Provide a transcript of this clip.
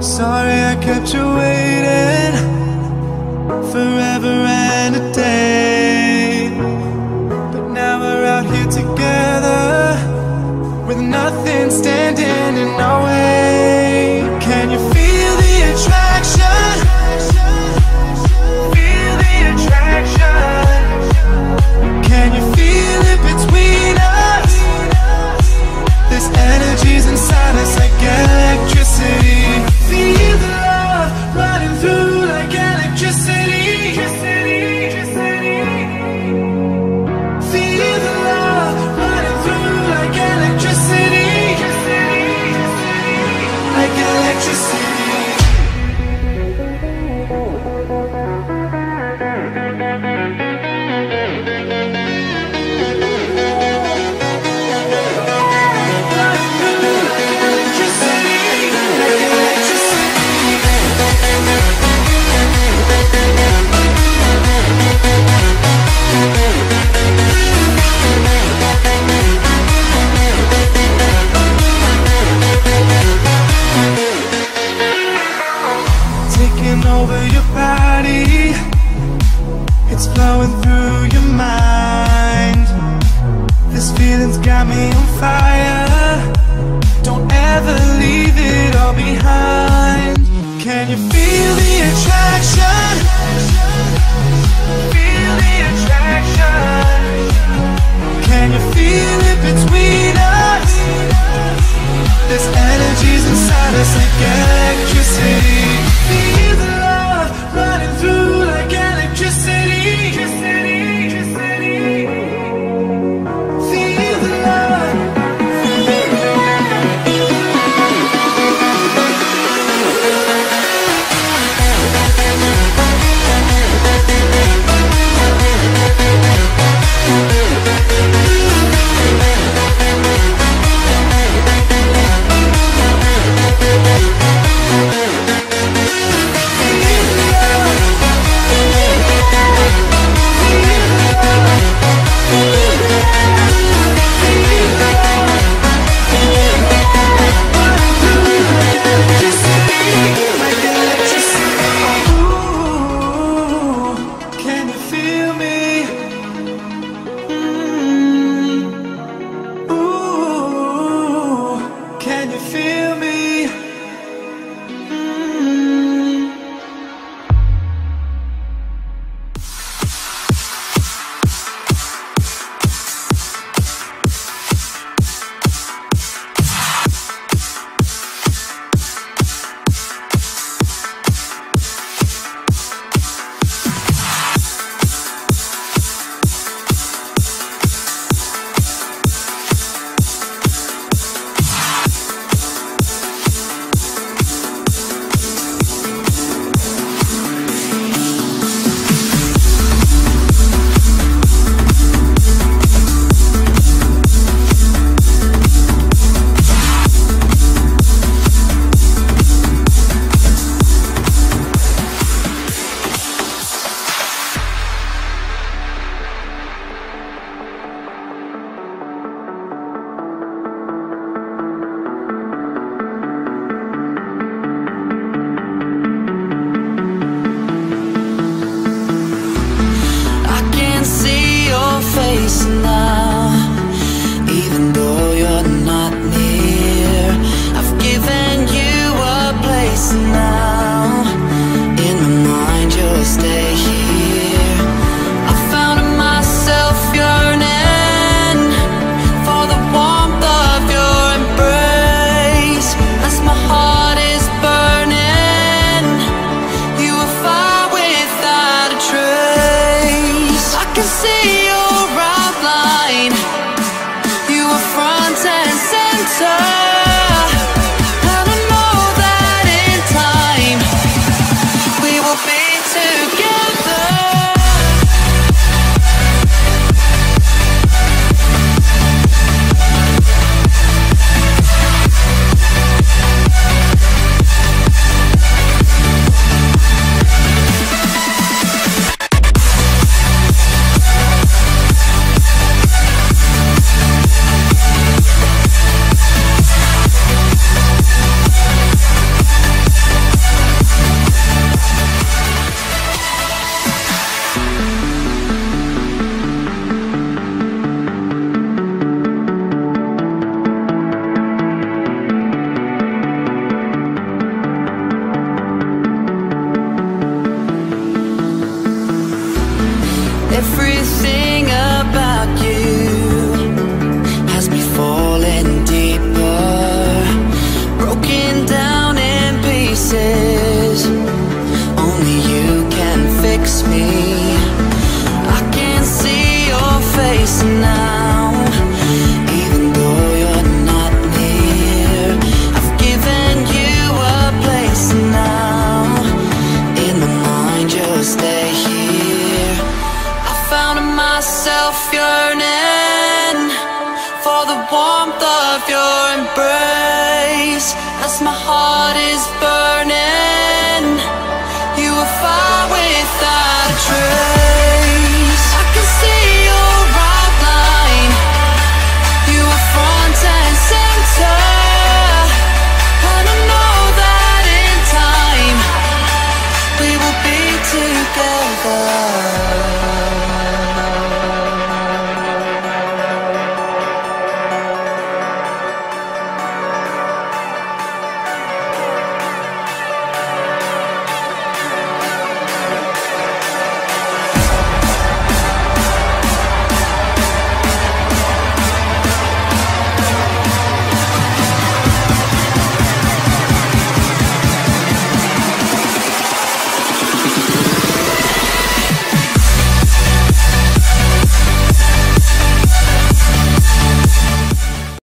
Sorry I kept you waiting. Forever over your body. It's flowing through your mind. This feeling's got me on fire. Don't ever leave it all behind. tonight. everything about you. yearning for the warmth of your embrace as my heart is burning.